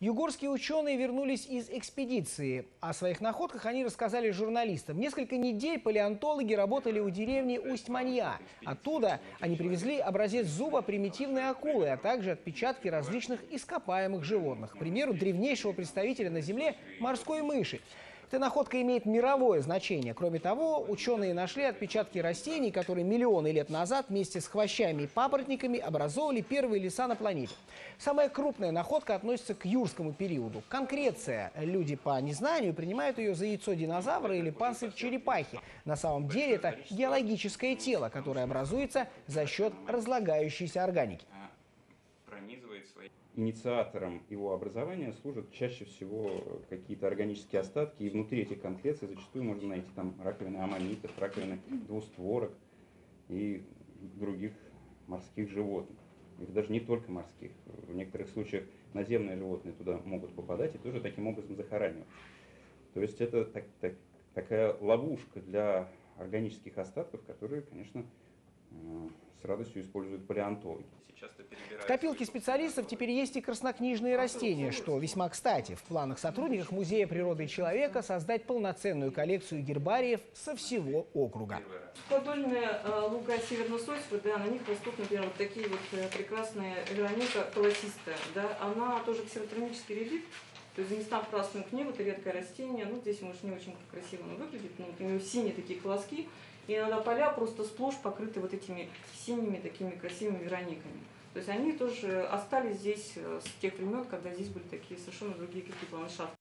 Югорские ученые вернулись из экспедиции. О своих находках они рассказали журналистам. Несколько недель палеонтологи работали у деревни Усть-Манья. Оттуда они привезли образец зуба примитивной акулы, а также отпечатки различных ископаемых животных. К примеру, древнейшего представителя на Земле морской мыши. Эта находка имеет мировое значение. Кроме того, ученые нашли отпечатки растений, которые миллионы лет назад вместе с хвощами и папоротниками образовывали первые леса на планете. Самая крупная находка относится к юрскому периоду. Конкреция. Люди по незнанию принимают ее за яйцо динозавра или панцирь черепахи. На самом деле это геологическое тело, которое образуется за счет разлагающейся органики. Свои... Инициатором его образования служат чаще всего какие-то органические остатки, и внутри этих конкреций зачастую можно найти там раковины аммонитов, раковины двустворок и других морских животных. Их даже не только морских. В некоторых случаях наземные животные туда могут попадать и тоже таким образом захоранивать. То есть это так, так, такая ловушка для органических остатков, которые, конечно, э, с радостью используют палеонтологи. В копилке специалистов теперь есть и краснокнижные растения, что весьма кстати. В планах сотрудников Музея природы и человека создать полноценную коллекцию гербариев со всего округа. Подольная э, луга северно-сольская, да, на них растут, например, вот такие вот э, прекрасные граника колосистая, да, она тоже ксеротонический реликт, то есть занесена в Красную книгу, это редкое растение, ну, здесь, может, не очень красиво оно выглядит, но у него синие такие колоски, и иногда поля просто сплошь покрыты вот этими синими такими красивыми верониками. То есть они тоже остались здесь э, с тех времен, когда здесь были такие совершенно другие какие-то ландшафты.